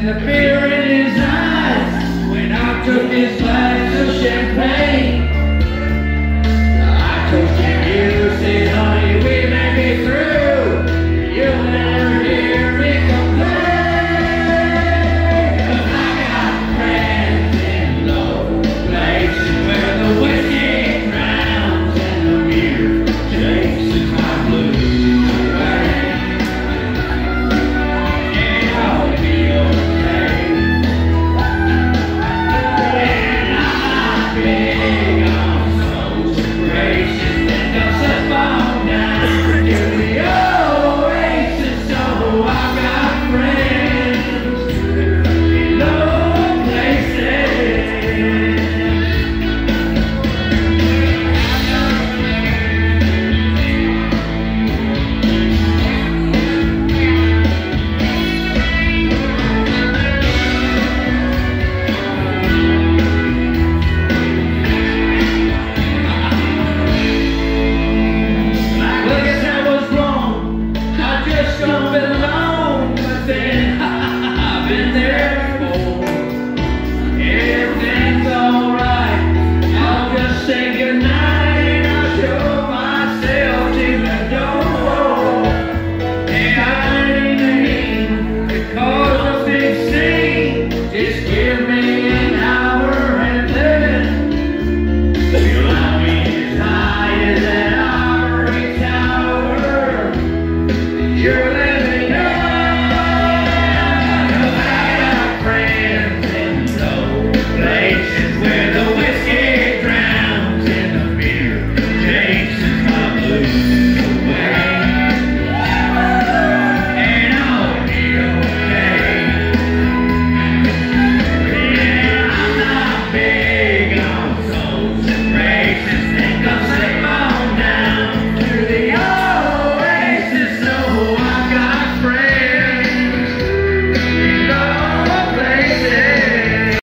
in the field.